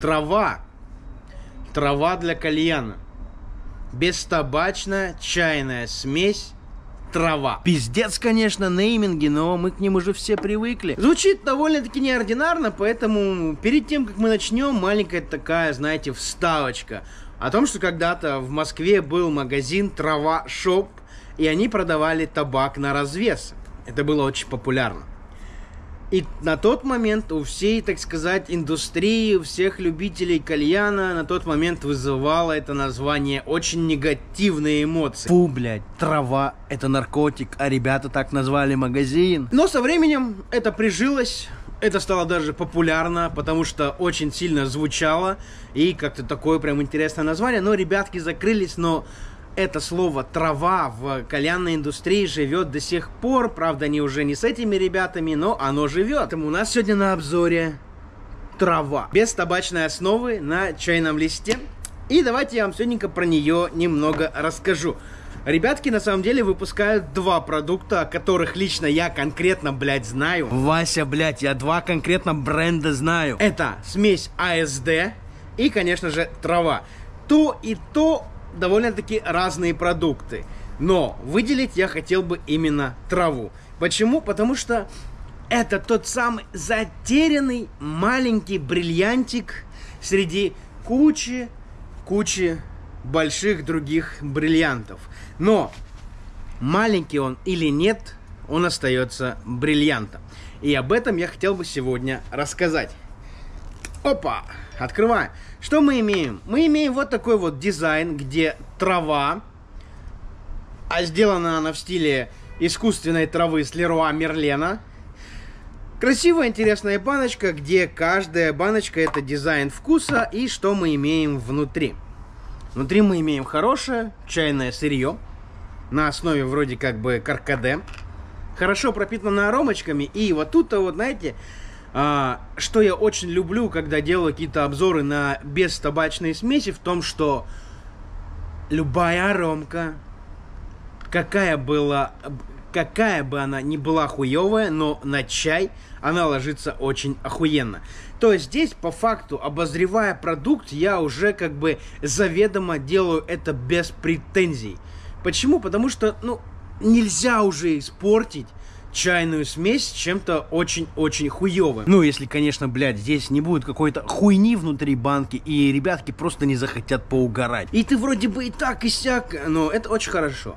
Трава. Трава для кальяна. Бестабачная чайная смесь трава. Пиздец, конечно, нейминги, но мы к ним уже все привыкли. Звучит довольно-таки неординарно, поэтому перед тем, как мы начнем, маленькая такая, знаете, вставочка. О том, что когда-то в Москве был магазин Трава Шоп, и они продавали табак на развес. Это было очень популярно. И на тот момент у всей, так сказать, индустрии, у всех любителей кальяна на тот момент вызывало это название очень негативные эмоции. Фу, блядь, трава – это наркотик, а ребята так назвали магазин. Но со временем это прижилось, это стало даже популярно, потому что очень сильно звучало, и как-то такое прям интересное название. Но ребятки закрылись, но это слово трава в кальянной индустрии живет до сих пор. Правда, не уже не с этими ребятами, но оно живет. Поэтому у нас сегодня на обзоре трава. Без табачной основы на чайном листе. И давайте я вам сегодня про нее немного расскажу. Ребятки на самом деле выпускают два продукта, о которых лично я конкретно, блядь, знаю. Вася, блядь, я два конкретно бренда знаю. Это смесь АСД и, конечно же, трава. То и то довольно-таки разные продукты. Но выделить я хотел бы именно траву. Почему? Потому что это тот самый затерянный маленький бриллиантик среди кучи, кучи больших других бриллиантов. Но маленький он или нет, он остается бриллиантом. И об этом я хотел бы сегодня рассказать. Опа! Открываем. Что мы имеем? Мы имеем вот такой вот дизайн, где трава, а сделана она в стиле искусственной травы с Леруа Мерлена. Красивая, интересная баночка, где каждая баночка это дизайн вкуса и что мы имеем внутри. Внутри мы имеем хорошее чайное сырье на основе вроде как бы каркаде. Хорошо пропитано аромочками и вот тут-то вот, знаете, что я очень люблю, когда делаю какие-то обзоры на бестабачные смеси, в том, что любая аромка, какая была, какая бы она ни была хуевая, но на чай она ложится очень охуенно. То есть здесь, по факту, обозревая продукт, я уже как бы заведомо делаю это без претензий. Почему? Потому что, ну, нельзя уже испортить чайную смесь чем-то очень-очень хуевым. Ну, если, конечно, блядь, здесь не будет какой-то хуйни внутри банки, и ребятки просто не захотят поугарать. И ты вроде бы и так, и сяк, но это очень хорошо.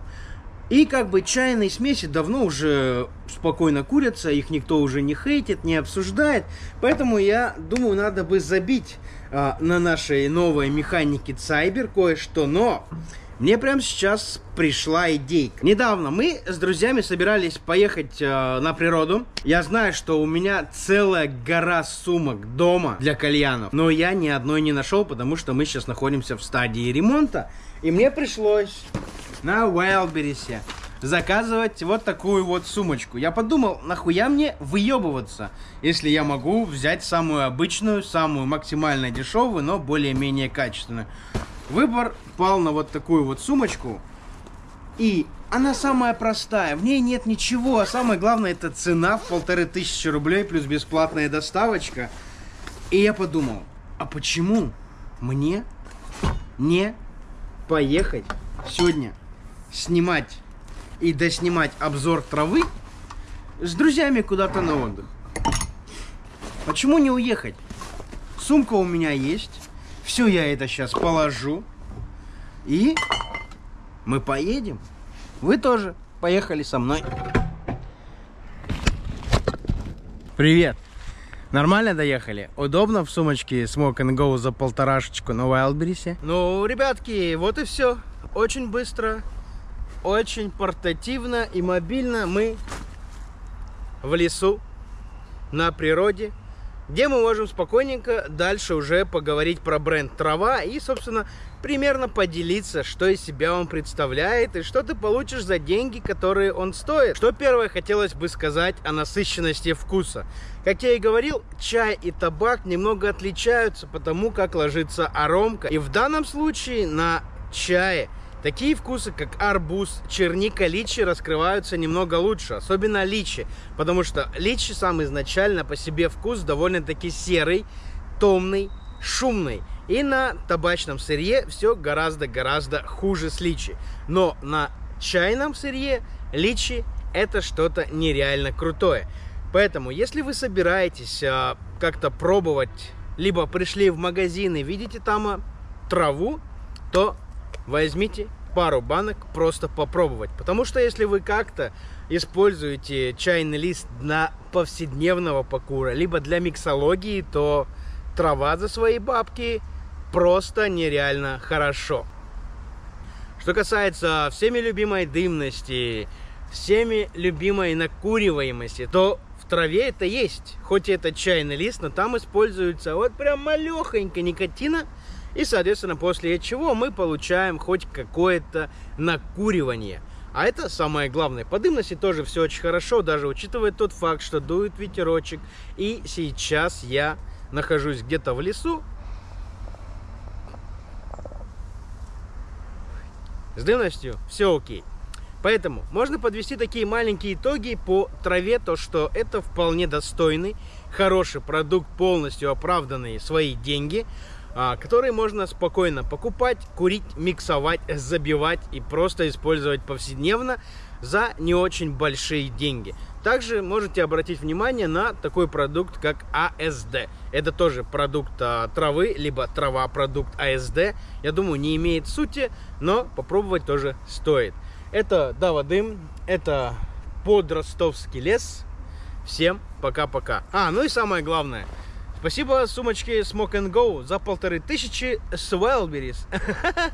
И как бы чайные смеси давно уже спокойно курятся, их никто уже не хейтит, не обсуждает. Поэтому я думаю, надо бы забить а, на нашей новой механике Cyber кое-что. Но мне прямо сейчас пришла идейка. Недавно мы с друзьями собирались поехать э, на природу. Я знаю, что у меня целая гора сумок дома для кальянов. Но я ни одной не нашел, потому что мы сейчас находимся в стадии ремонта. И мне пришлось на Wildberries заказывать вот такую вот сумочку. Я подумал, нахуя мне выебываться, если я могу взять самую обычную, самую максимально дешевую, но более-менее качественную. Выбор пал на вот такую вот сумочку. И она самая простая, в ней нет ничего, а самое главное это цена в полторы тысячи рублей плюс бесплатная доставочка. И я подумал, а почему мне не поехать сегодня снимать и доснимать обзор травы с друзьями куда-то на отдых? Почему не уехать? Сумка у меня есть, все я это сейчас положу. И мы поедем. Вы тоже поехали со мной. Привет. Нормально доехали? Удобно в сумочке Smoke and Go за полторашечку на Wildberries? Ну, ребятки, вот и все. Очень быстро, очень портативно и мобильно мы в лесу, на природе где мы можем спокойненько дальше уже поговорить про бренд трава и, собственно, примерно поделиться, что из себя он представляет и что ты получишь за деньги, которые он стоит. Что первое хотелось бы сказать о насыщенности вкуса. Как я и говорил, чай и табак немного отличаются по тому, как ложится аромка. И в данном случае на чае – Такие вкусы, как арбуз, черника, личи раскрываются немного лучше, особенно личи, потому что личи сам изначально по себе вкус довольно-таки серый, томный, шумной. И на табачном сырье все гораздо-гораздо хуже с личи. Но на чайном сырье личи это что-то нереально крутое. Поэтому, если вы собираетесь а, как-то пробовать, либо пришли в магазин и видите там а, траву, то возьмите пару банок просто попробовать. Потому что если вы как-то используете чайный лист для повседневного покура, либо для миксологии, то трава за свои бабки просто нереально хорошо. Что касается всеми любимой дымности, всеми любимой накуриваемости, то в траве это есть. Хоть это чайный лист, но там используется вот прям малехонько никотина. И, соответственно, после чего мы получаем хоть какое-то накуривание. А это самое главное. По дымности тоже все очень хорошо, даже учитывая тот факт, что дует ветерочек. И сейчас я нахожусь где-то в лесу. С дымностью все окей. Поэтому можно подвести такие маленькие итоги по траве, то что это вполне достойный, хороший продукт, полностью оправданный свои деньги, а, которые можно спокойно покупать, курить, миксовать, забивать и просто использовать повседневно за не очень большие деньги. Также можете обратить внимание на такой продукт, как АСД. Это тоже продукт а, травы, либо трава продукт АСД. Я думаю, не имеет сути, но попробовать тоже стоит. Это Дава Дым, это подростовский лес. Всем пока-пока. А, ну и самое главное. Спасибо сумочке Smoke and Go за полторы тысячи с Wildberries.